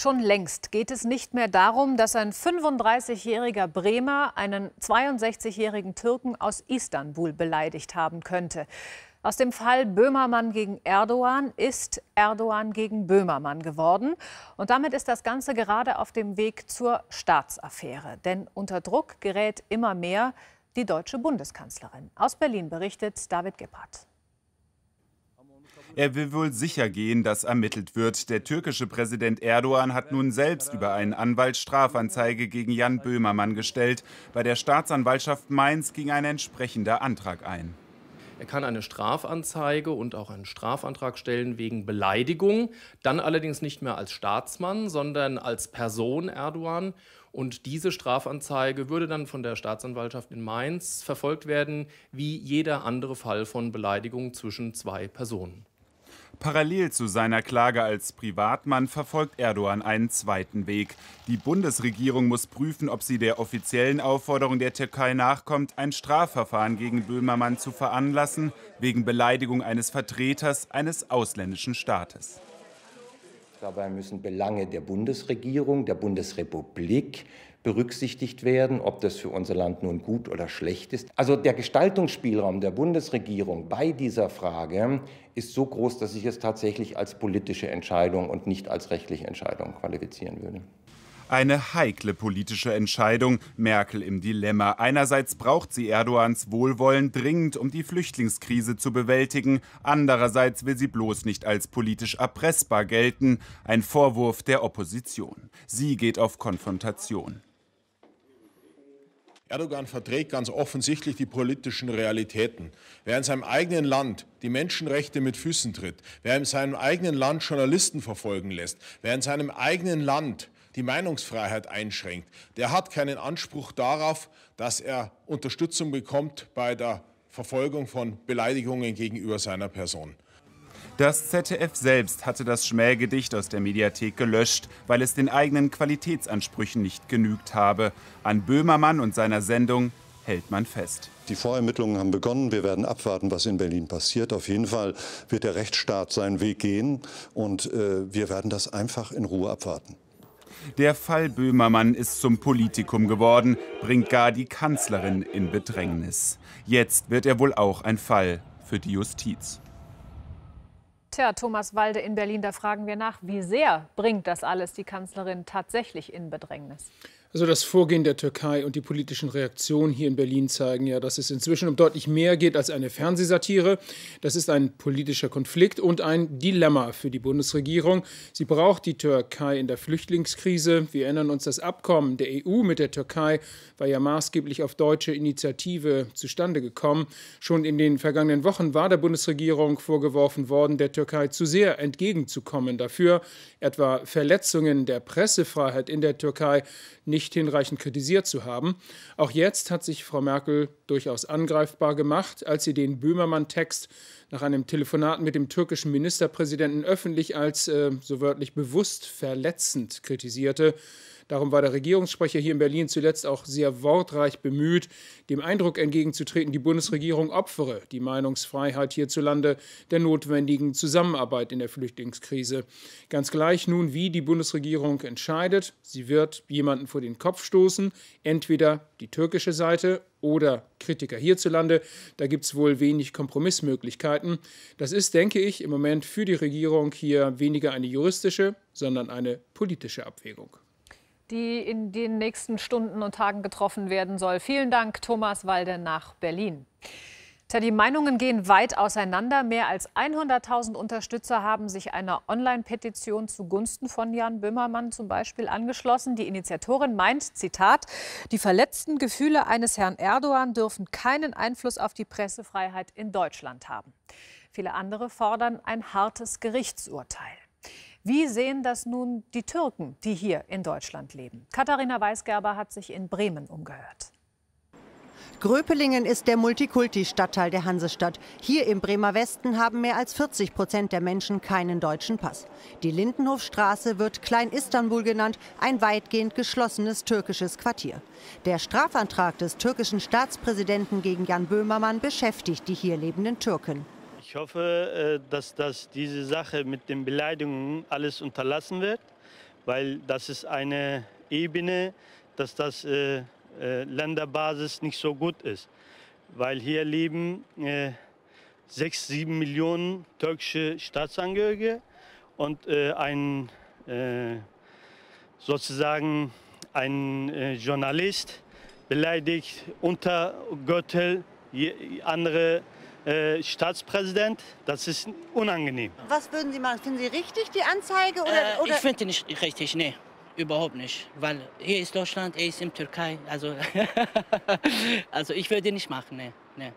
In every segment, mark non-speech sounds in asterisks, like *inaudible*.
Schon längst geht es nicht mehr darum, dass ein 35-jähriger Bremer einen 62-jährigen Türken aus Istanbul beleidigt haben könnte. Aus dem Fall Böhmermann gegen Erdogan ist Erdogan gegen Böhmermann geworden. Und damit ist das Ganze gerade auf dem Weg zur Staatsaffäre. Denn unter Druck gerät immer mehr die deutsche Bundeskanzlerin. Aus Berlin berichtet David Gebhardt. Er will wohl sicher gehen, dass ermittelt wird. Der türkische Präsident Erdogan hat nun selbst über einen Anwalt Strafanzeige gegen Jan Böhmermann gestellt. Bei der Staatsanwaltschaft Mainz ging ein entsprechender Antrag ein. Er kann eine Strafanzeige und auch einen Strafantrag stellen wegen Beleidigung, dann allerdings nicht mehr als Staatsmann, sondern als Person Erdogan. Und diese Strafanzeige würde dann von der Staatsanwaltschaft in Mainz verfolgt werden, wie jeder andere Fall von Beleidigung zwischen zwei Personen. Parallel zu seiner Klage als Privatmann verfolgt Erdogan einen zweiten Weg. Die Bundesregierung muss prüfen, ob sie der offiziellen Aufforderung der Türkei nachkommt, ein Strafverfahren gegen Böhmermann zu veranlassen, wegen Beleidigung eines Vertreters eines ausländischen Staates. Dabei müssen Belange der Bundesregierung, der Bundesrepublik berücksichtigt werden, ob das für unser Land nun gut oder schlecht ist. Also der Gestaltungsspielraum der Bundesregierung bei dieser Frage ist so groß, dass ich es tatsächlich als politische Entscheidung und nicht als rechtliche Entscheidung qualifizieren würde. Eine heikle politische Entscheidung, Merkel im Dilemma. Einerseits braucht sie Erdogans Wohlwollen dringend, um die Flüchtlingskrise zu bewältigen. Andererseits will sie bloß nicht als politisch erpressbar gelten. Ein Vorwurf der Opposition. Sie geht auf Konfrontation. Erdogan verträgt ganz offensichtlich die politischen Realitäten. Wer in seinem eigenen Land die Menschenrechte mit Füßen tritt, wer in seinem eigenen Land Journalisten verfolgen lässt, wer in seinem eigenen Land die Meinungsfreiheit einschränkt, der hat keinen Anspruch darauf, dass er Unterstützung bekommt bei der Verfolgung von Beleidigungen gegenüber seiner Person. Das ZDF selbst hatte das Schmähgedicht aus der Mediathek gelöscht, weil es den eigenen Qualitätsansprüchen nicht genügt habe. An Böhmermann und seiner Sendung hält man fest. Die Vorermittlungen haben begonnen. Wir werden abwarten, was in Berlin passiert. Auf jeden Fall wird der Rechtsstaat seinen Weg gehen und äh, wir werden das einfach in Ruhe abwarten. Der Fall Böhmermann ist zum Politikum geworden, bringt gar die Kanzlerin in Bedrängnis. Jetzt wird er wohl auch ein Fall für die Justiz. Tja, Thomas Walde in Berlin, da fragen wir nach, wie sehr bringt das alles die Kanzlerin tatsächlich in Bedrängnis? Also das Vorgehen der Türkei und die politischen Reaktionen hier in Berlin zeigen ja, dass es inzwischen um deutlich mehr geht als eine Fernsehsatire. Das ist ein politischer Konflikt und ein Dilemma für die Bundesregierung. Sie braucht die Türkei in der Flüchtlingskrise. Wir erinnern uns, das Abkommen der EU mit der Türkei war ja maßgeblich auf deutsche Initiative zustande gekommen. Schon in den vergangenen Wochen war der Bundesregierung vorgeworfen worden, der Türkei zu sehr entgegenzukommen. Dafür etwa Verletzungen der Pressefreiheit in der Türkei nicht hinreichend kritisiert zu haben. Auch jetzt hat sich Frau Merkel durchaus angreifbar gemacht, als sie den Böhmermann-Text nach einem Telefonat mit dem türkischen Ministerpräsidenten öffentlich als äh, so wörtlich bewusst verletzend kritisierte. Darum war der Regierungssprecher hier in Berlin zuletzt auch sehr wortreich bemüht, dem Eindruck entgegenzutreten, die Bundesregierung opfere die Meinungsfreiheit hierzulande der notwendigen Zusammenarbeit in der Flüchtlingskrise. Ganz gleich nun, wie die Bundesregierung entscheidet, sie wird jemanden vor den Kopf stoßen, entweder die türkische Seite oder Kritiker hierzulande. Da gibt es wohl wenig Kompromissmöglichkeiten. Das ist, denke ich, im Moment für die Regierung hier weniger eine juristische, sondern eine politische Abwägung die in den nächsten Stunden und Tagen getroffen werden soll. Vielen Dank, Thomas Walde nach Berlin. Die Meinungen gehen weit auseinander. Mehr als 100.000 Unterstützer haben sich einer Online-Petition zugunsten von Jan Böhmermann zum Beispiel angeschlossen. Die Initiatorin meint, Zitat, die verletzten Gefühle eines Herrn Erdogan dürfen keinen Einfluss auf die Pressefreiheit in Deutschland haben. Viele andere fordern ein hartes Gerichtsurteil. Wie sehen das nun die Türken, die hier in Deutschland leben? Katharina Weisgerber hat sich in Bremen umgehört. Gröpelingen ist der Multikulti-Stadtteil der Hansestadt. Hier im Bremer Westen haben mehr als 40 Prozent der Menschen keinen deutschen Pass. Die Lindenhofstraße wird Klein-Istanbul genannt, ein weitgehend geschlossenes türkisches Quartier. Der Strafantrag des türkischen Staatspräsidenten gegen Jan Böhmermann beschäftigt die hier lebenden Türken. Ich hoffe, äh, dass, dass diese Sache mit den Beleidigungen alles unterlassen wird, weil das ist eine Ebene, dass das äh, äh, Länderbasis nicht so gut ist. Weil hier leben äh, sechs, sieben Millionen türkische Staatsangehörige und äh, ein äh, sozusagen ein äh, Journalist beleidigt unter Gürtel andere äh, Staatspräsident. Das ist unangenehm. Was würden Sie machen? Finden Sie richtig die Anzeige? Oder, äh, oder? Ich finde nicht richtig, nee. Überhaupt nicht. Weil hier ist Deutschland, er ist in Türkei. Also, *laughs* also ich würde nicht machen, nee. nee.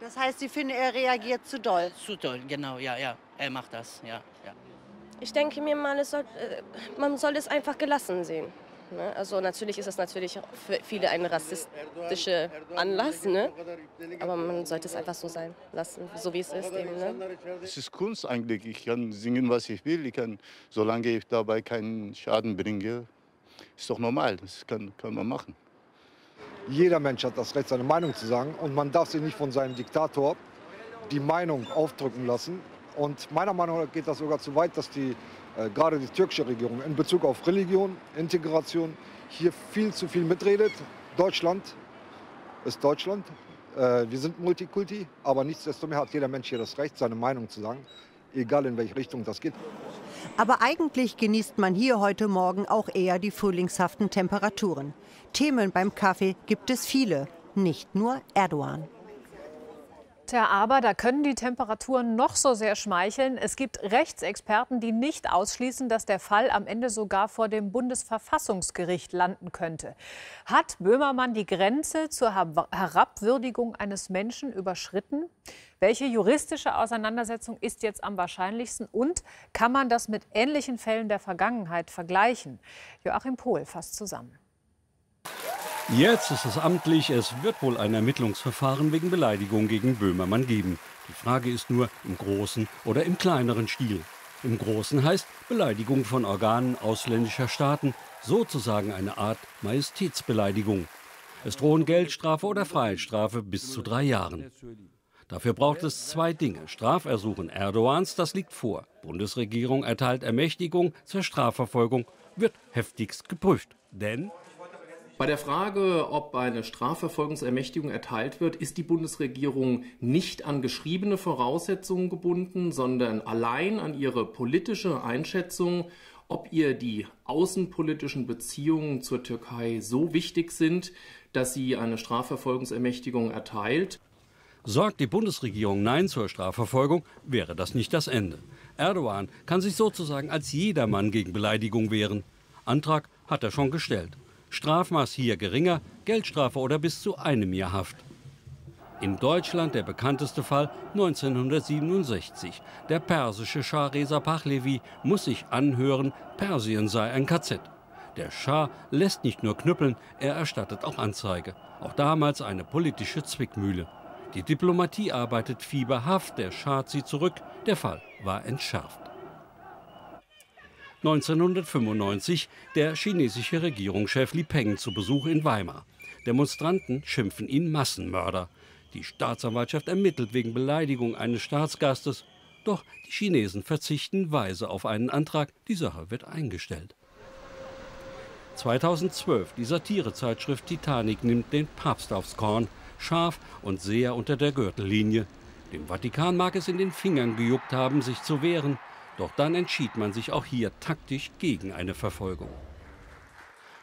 Das heißt, Sie finden, er reagiert zu doll? Zu doll, genau, ja, ja. Er macht das, ja. ja. Ich denke mir, man soll, äh, man soll es einfach gelassen sehen. Ne? Also natürlich ist es natürlich für viele ein rassistischer Anlass, ne? aber man sollte es einfach so sein lassen, so wie es ist. Eben, ne? Es ist Kunst eigentlich. Ich kann singen, was ich will. Ich kann, solange ich dabei keinen Schaden bringe, ist doch normal. Das kann, kann man machen. Jeder Mensch hat das Recht, seine Meinung zu sagen. Und man darf sich nicht von seinem Diktator die Meinung aufdrücken lassen. Und meiner Meinung nach geht das sogar zu weit, dass die gerade die türkische Regierung in Bezug auf Religion, Integration hier viel zu viel mitredet. Deutschland ist Deutschland. Äh, wir sind Multikulti, aber nichtsdestotrotz hat jeder Mensch hier das Recht, seine Meinung zu sagen, egal in welche Richtung das geht. Aber eigentlich genießt man hier heute Morgen auch eher die frühlingshaften Temperaturen. Themen beim Kaffee gibt es viele, nicht nur Erdogan. Tja, aber da können die Temperaturen noch so sehr schmeicheln. Es gibt Rechtsexperten, die nicht ausschließen, dass der Fall am Ende sogar vor dem Bundesverfassungsgericht landen könnte. Hat Böhmermann die Grenze zur Herabwürdigung eines Menschen überschritten? Welche juristische Auseinandersetzung ist jetzt am wahrscheinlichsten? Und kann man das mit ähnlichen Fällen der Vergangenheit vergleichen? Joachim Pohl fasst zusammen. Jetzt ist es amtlich, es wird wohl ein Ermittlungsverfahren wegen Beleidigung gegen Böhmermann geben. Die Frage ist nur, im großen oder im kleineren Stil. Im großen heißt Beleidigung von Organen ausländischer Staaten, sozusagen eine Art Majestätsbeleidigung. Es drohen Geldstrafe oder Freiheitsstrafe bis zu drei Jahren. Dafür braucht es zwei Dinge. Strafersuchen Erdogans, das liegt vor. Bundesregierung erteilt Ermächtigung zur Strafverfolgung, wird heftigst geprüft. Denn bei der Frage, ob eine Strafverfolgungsermächtigung erteilt wird, ist die Bundesregierung nicht an geschriebene Voraussetzungen gebunden, sondern allein an ihre politische Einschätzung, ob ihr die außenpolitischen Beziehungen zur Türkei so wichtig sind, dass sie eine Strafverfolgungsermächtigung erteilt. Sorgt die Bundesregierung Nein zur Strafverfolgung, wäre das nicht das Ende. Erdogan kann sich sozusagen als jedermann gegen Beleidigung wehren. Antrag hat er schon gestellt. Strafmaß hier geringer, Geldstrafe oder bis zu einem Jahr Haft. In Deutschland der bekannteste Fall 1967. Der persische Schah Reza Pahlavi muss sich anhören, Persien sei ein KZ. Der Schah lässt nicht nur knüppeln, er erstattet auch Anzeige. Auch damals eine politische Zwickmühle. Die Diplomatie arbeitet fieberhaft, der Schah zieht zurück, der Fall war entschärft. 1995 der chinesische Regierungschef Li Peng zu Besuch in Weimar. Demonstranten schimpfen ihn Massenmörder. Die Staatsanwaltschaft ermittelt wegen Beleidigung eines Staatsgastes. Doch die Chinesen verzichten weise auf einen Antrag. Die Sache wird eingestellt. 2012 die Satirezeitschrift Titanic nimmt den Papst aufs Korn. Scharf und sehr unter der Gürtellinie. Dem Vatikan mag es in den Fingern gejuckt haben, sich zu wehren. Doch dann entschied man sich auch hier taktisch gegen eine Verfolgung.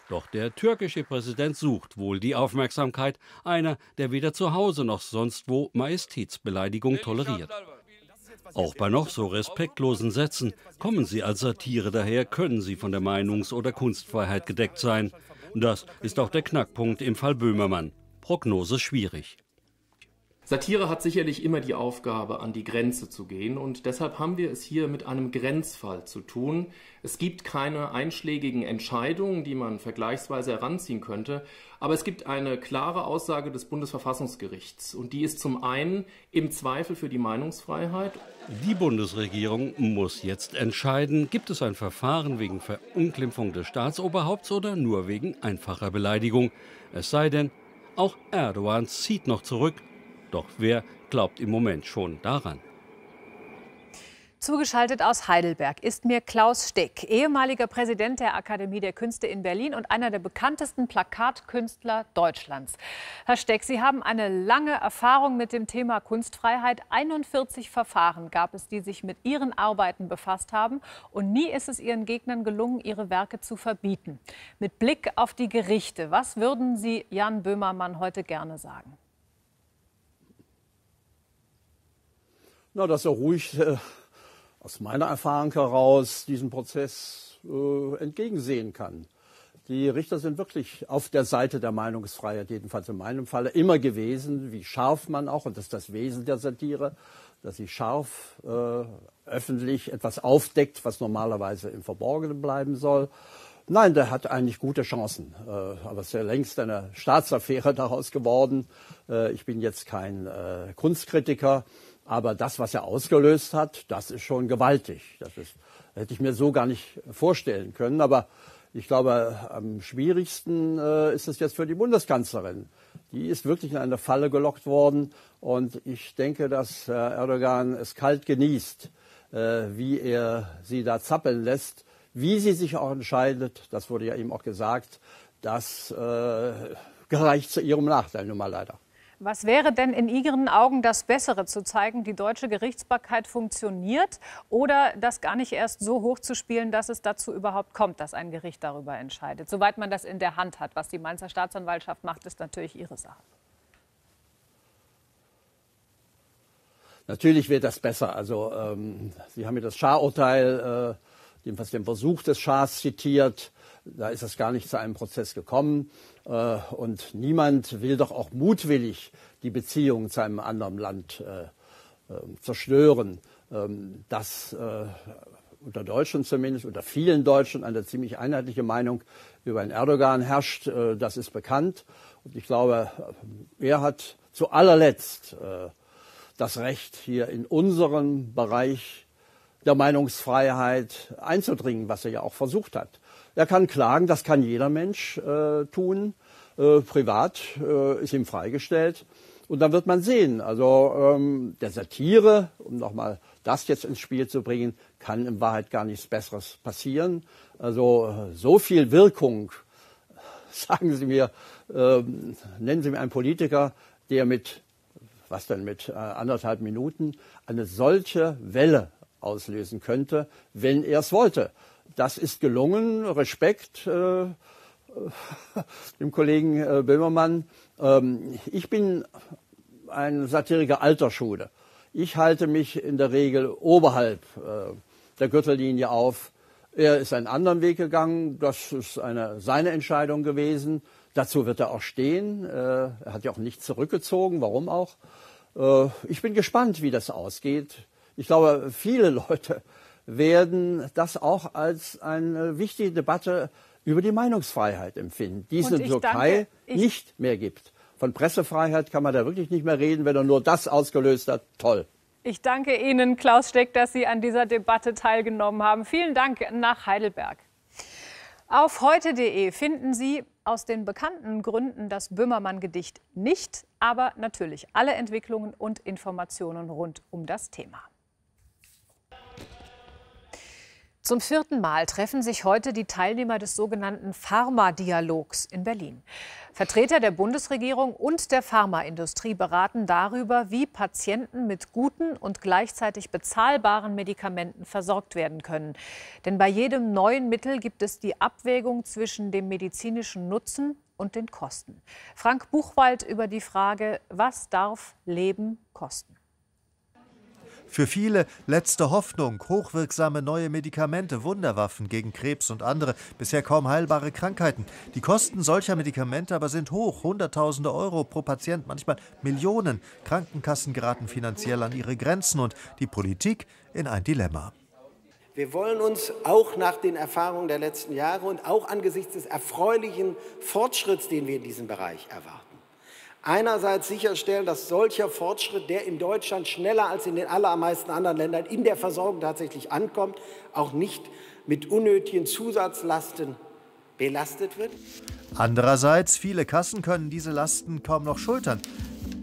Doch der türkische Präsident sucht wohl die Aufmerksamkeit einer, der weder zu Hause noch sonst wo Majestätsbeleidigung toleriert. Auch bei noch so respektlosen Sätzen kommen sie als Satire daher, können sie von der Meinungs- oder Kunstfreiheit gedeckt sein. Das ist auch der Knackpunkt im Fall Böhmermann. Prognose schwierig. Satire hat sicherlich immer die Aufgabe, an die Grenze zu gehen und deshalb haben wir es hier mit einem Grenzfall zu tun. Es gibt keine einschlägigen Entscheidungen, die man vergleichsweise heranziehen könnte, aber es gibt eine klare Aussage des Bundesverfassungsgerichts und die ist zum einen im Zweifel für die Meinungsfreiheit. Die Bundesregierung muss jetzt entscheiden, gibt es ein Verfahren wegen Verunglimpfung des Staatsoberhaupts oder nur wegen einfacher Beleidigung. Es sei denn, auch Erdogan zieht noch zurück doch wer glaubt im Moment schon daran? Zugeschaltet aus Heidelberg ist mir Klaus Steck, ehemaliger Präsident der Akademie der Künste in Berlin und einer der bekanntesten Plakatkünstler Deutschlands. Herr Steck, Sie haben eine lange Erfahrung mit dem Thema Kunstfreiheit. 41 Verfahren gab es, die sich mit Ihren Arbeiten befasst haben. Und nie ist es Ihren Gegnern gelungen, Ihre Werke zu verbieten. Mit Blick auf die Gerichte, was würden Sie Jan Böhmermann heute gerne sagen? Na, dass er ruhig äh, aus meiner Erfahrung heraus diesen Prozess äh, entgegensehen kann. Die Richter sind wirklich auf der Seite der Meinungsfreiheit, jedenfalls in meinem Falle, immer gewesen, wie scharf man auch, und das ist das Wesen der Satire, dass sie scharf äh, öffentlich etwas aufdeckt, was normalerweise im Verborgenen bleiben soll. Nein, der hat eigentlich gute Chancen. Äh, aber es ist ja längst eine Staatsaffäre *laughs* daraus geworden. Äh, ich bin jetzt kein äh, Kunstkritiker. Aber das, was er ausgelöst hat, das ist schon gewaltig. Das ist, hätte ich mir so gar nicht vorstellen können. Aber ich glaube, am schwierigsten ist es jetzt für die Bundeskanzlerin. Die ist wirklich in eine Falle gelockt worden. Und ich denke, dass Herr Erdogan es kalt genießt, wie er sie da zappeln lässt. Wie sie sich auch entscheidet, das wurde ja eben auch gesagt, das äh, gereicht zu ihrem Nachteil nun mal leider. Was wäre denn in Ihren Augen das Bessere, zu zeigen, die deutsche Gerichtsbarkeit funktioniert oder das gar nicht erst so hochzuspielen, dass es dazu überhaupt kommt, dass ein Gericht darüber entscheidet? Soweit man das in der Hand hat. Was die Mainzer Staatsanwaltschaft macht, ist natürlich ihre Sache. Natürlich wird das besser. Also ähm, Sie haben ja das Scharurteil, äh, jedenfalls den Versuch des Schars zitiert. Da ist es gar nicht zu einem Prozess gekommen. Äh, und niemand will doch auch mutwillig die Beziehungen zu einem anderen Land äh, äh, zerstören. Ähm, dass unter Deutschen zumindest, unter vielen Deutschen eine ziemlich einheitliche Meinung über einen Erdogan herrscht, das ist bekannt. Und ich glaube, er hat zu allerletzt das Recht, hier in unserem Bereich der Meinungsfreiheit einzudringen, was er ja auch versucht hat. Er kann klagen, das kann jeder Mensch äh, tun. Äh, privat äh, ist ihm freigestellt. Und dann wird man sehen. Also ähm, der Satire, um nochmal das jetzt ins Spiel zu bringen, kann in Wahrheit gar nichts Besseres passieren. Also äh, so viel Wirkung, *laughs* sagen Sie mir, äh, nennen Sie mir einen Politiker, der mit, was denn, mit äh, anderthalb Minuten eine solche Welle auslösen könnte, wenn er es wollte. Das ist gelungen. Respekt äh, *laughs* dem Kollegen äh, Böhmermann. Ähm, ich bin ein Satiriker alter Schule. Ich halte mich in der Regel oberhalb äh, der Gürtellinie auf. Er ist einen anderen Weg gegangen. Das ist eine, seine Entscheidung gewesen. Dazu wird er auch stehen. Äh, er hat ja auch nicht zurückgezogen. Warum auch? Äh, ich bin gespannt, wie das ausgeht. Ich glaube, viele Leute werden das auch als eine wichtige Debatte über die Meinungsfreiheit empfinden, die es in der Türkei danke, nicht mehr gibt. Von Pressefreiheit kann man da wirklich nicht mehr reden, wenn er nur das ausgelöst hat. Toll. Ich danke Ihnen, Klaus Steck, dass Sie an dieser Debatte teilgenommen haben. Vielen Dank nach Heidelberg. Auf heute.de finden Sie aus den bekannten Gründen das Böhmermann-Gedicht nicht, aber natürlich alle Entwicklungen und Informationen rund um das Thema. Zum vierten Mal treffen sich heute die Teilnehmer des sogenannten Pharma-Dialogs in Berlin. Vertreter der Bundesregierung und der Pharmaindustrie beraten darüber, wie Patienten mit guten und gleichzeitig bezahlbaren Medikamenten versorgt werden können. Denn bei jedem neuen Mittel gibt es die Abwägung zwischen dem medizinischen Nutzen und den Kosten. Frank Buchwald über die Frage, was darf Leben kosten? Für viele letzte Hoffnung, hochwirksame neue Medikamente, Wunderwaffen gegen Krebs und andere bisher kaum heilbare Krankheiten. Die Kosten solcher Medikamente aber sind hoch, Hunderttausende Euro pro Patient, manchmal Millionen. Krankenkassen geraten finanziell an ihre Grenzen und die Politik in ein Dilemma. Wir wollen uns auch nach den Erfahrungen der letzten Jahre und auch angesichts des erfreulichen Fortschritts, den wir in diesem Bereich erwarten, einerseits sicherstellen, dass solcher Fortschritt, der in Deutschland schneller als in den allermeisten anderen Ländern in der Versorgung tatsächlich ankommt, auch nicht mit unnötigen Zusatzlasten belastet wird. Andererseits, viele Kassen können diese Lasten kaum noch schultern.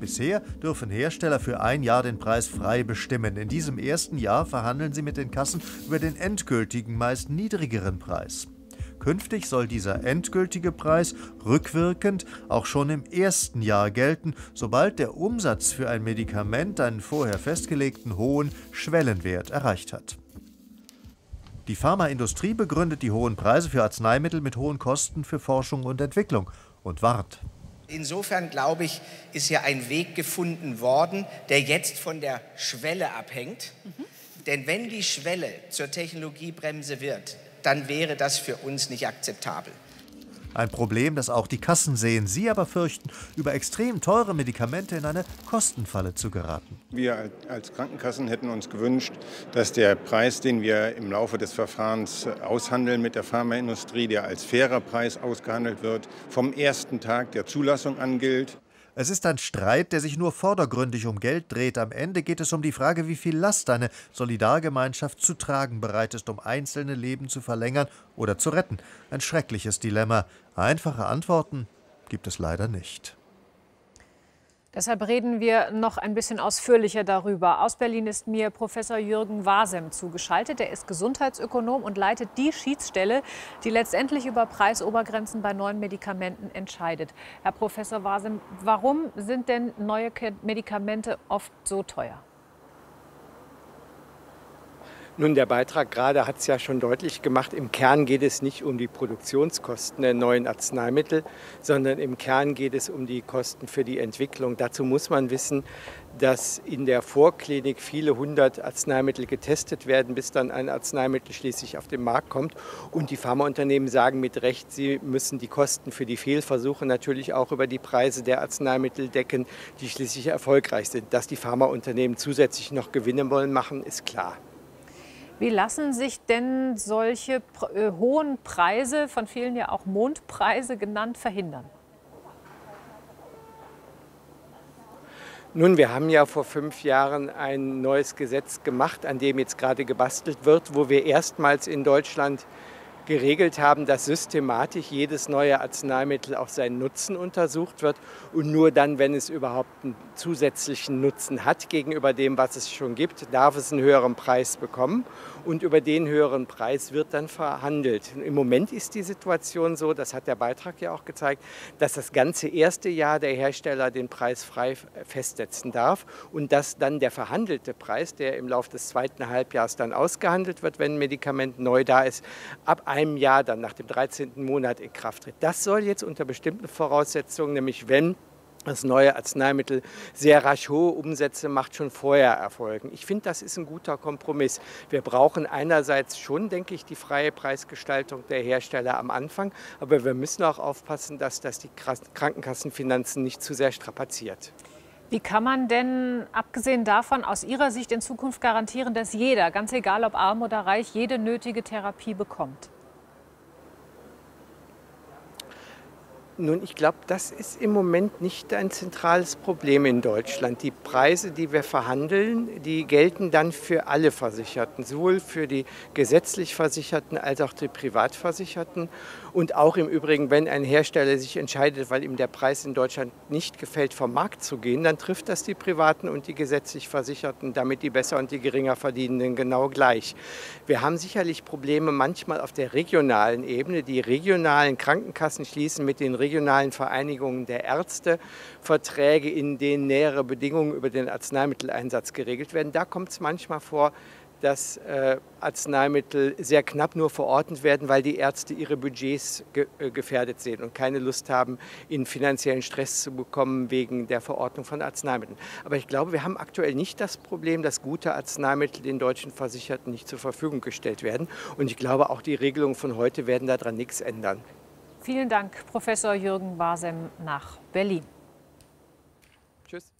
Bisher dürfen Hersteller für ein Jahr den Preis frei bestimmen. In diesem ersten Jahr verhandeln sie mit den Kassen über den endgültigen, meist niedrigeren Preis. Künftig soll dieser endgültige Preis rückwirkend auch schon im ersten Jahr gelten, sobald der Umsatz für ein Medikament einen vorher festgelegten hohen Schwellenwert erreicht hat. Die Pharmaindustrie begründet die hohen Preise für Arzneimittel mit hohen Kosten für Forschung und Entwicklung und warnt. Insofern glaube ich, ist ja ein Weg gefunden worden, der jetzt von der Schwelle abhängt. Mhm. Denn wenn die Schwelle zur Technologiebremse wird, dann wäre das für uns nicht akzeptabel. Ein Problem, das auch die Kassen sehen. Sie aber fürchten, über extrem teure Medikamente in eine Kostenfalle zu geraten. Wir als Krankenkassen hätten uns gewünscht, dass der Preis, den wir im Laufe des Verfahrens aushandeln mit der Pharmaindustrie, der als fairer Preis ausgehandelt wird, vom ersten Tag der Zulassung an gilt. Es ist ein Streit, der sich nur vordergründig um Geld dreht. Am Ende geht es um die Frage, wie viel Last eine Solidargemeinschaft zu tragen bereit ist, um einzelne Leben zu verlängern oder zu retten. Ein schreckliches Dilemma. Einfache Antworten gibt es leider nicht. Deshalb reden wir noch ein bisschen ausführlicher darüber. Aus Berlin ist mir Professor Jürgen Wasem zugeschaltet. Er ist Gesundheitsökonom und leitet die Schiedsstelle, die letztendlich über Preisobergrenzen bei neuen Medikamenten entscheidet. Herr Professor Wasem, warum sind denn neue Medikamente oft so teuer? Nun, der Beitrag gerade hat es ja schon deutlich gemacht, im Kern geht es nicht um die Produktionskosten der neuen Arzneimittel, sondern im Kern geht es um die Kosten für die Entwicklung. Dazu muss man wissen, dass in der Vorklinik viele hundert Arzneimittel getestet werden, bis dann ein Arzneimittel schließlich auf den Markt kommt. Und die Pharmaunternehmen sagen mit Recht, sie müssen die Kosten für die Fehlversuche natürlich auch über die Preise der Arzneimittel decken, die schließlich erfolgreich sind. Dass die Pharmaunternehmen zusätzlich noch Gewinne wollen machen, ist klar. Wie lassen sich denn solche äh, hohen Preise, von vielen ja auch Mondpreise genannt, verhindern? Nun, wir haben ja vor fünf Jahren ein neues Gesetz gemacht, an dem jetzt gerade gebastelt wird, wo wir erstmals in Deutschland geregelt haben, dass systematisch jedes neue Arzneimittel auf seinen Nutzen untersucht wird und nur dann, wenn es überhaupt einen zusätzlichen Nutzen hat gegenüber dem, was es schon gibt, darf es einen höheren Preis bekommen und über den höheren Preis wird dann verhandelt. Im Moment ist die Situation so, das hat der Beitrag ja auch gezeigt, dass das ganze erste Jahr der Hersteller den Preis frei festsetzen darf und dass dann der verhandelte Preis, der im Laufe des zweiten Halbjahres dann ausgehandelt wird, wenn ein Medikament neu da ist, ab einem Jahr dann nach dem 13. Monat in Kraft tritt. Das soll jetzt unter bestimmten Voraussetzungen, nämlich wenn das neue Arzneimittel sehr rasch hohe Umsätze macht, schon vorher erfolgen. Ich finde, das ist ein guter Kompromiss. Wir brauchen einerseits schon, denke ich, die freie Preisgestaltung der Hersteller am Anfang, aber wir müssen auch aufpassen, dass das die Krankenkassenfinanzen nicht zu sehr strapaziert. Wie kann man denn, abgesehen davon, aus Ihrer Sicht in Zukunft garantieren, dass jeder, ganz egal ob arm oder reich, jede nötige Therapie bekommt? Nun, ich glaube, das ist im Moment nicht ein zentrales Problem in Deutschland. Die Preise, die wir verhandeln, die gelten dann für alle Versicherten, sowohl für die gesetzlich Versicherten als auch die Privatversicherten. Und auch im Übrigen, wenn ein Hersteller sich entscheidet, weil ihm der Preis in Deutschland nicht gefällt, vom Markt zu gehen, dann trifft das die Privaten und die gesetzlich Versicherten, damit die besser und die geringer verdienenden genau gleich. Wir haben sicherlich Probleme manchmal auf der regionalen Ebene. Die regionalen Krankenkassen schließen mit den regionalen Vereinigungen der Ärzte Verträge, in denen nähere Bedingungen über den Arzneimitteleinsatz geregelt werden. Da kommt es manchmal vor, dass äh, Arzneimittel sehr knapp nur verordnet werden, weil die Ärzte ihre Budgets ge äh, gefährdet sehen und keine Lust haben, in finanziellen Stress zu bekommen wegen der Verordnung von Arzneimitteln. Aber ich glaube, wir haben aktuell nicht das Problem, dass gute Arzneimittel den deutschen Versicherten nicht zur Verfügung gestellt werden. Und ich glaube, auch die Regelungen von heute werden daran nichts ändern. Vielen Dank, Professor Jürgen Wasem nach Berlin. Tschüss.